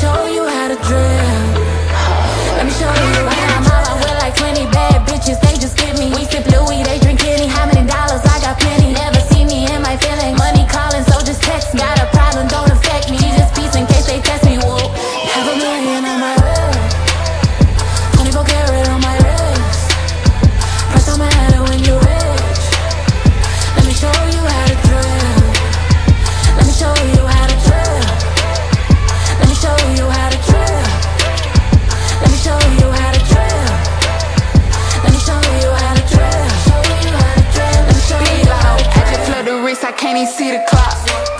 show can't even see the clock.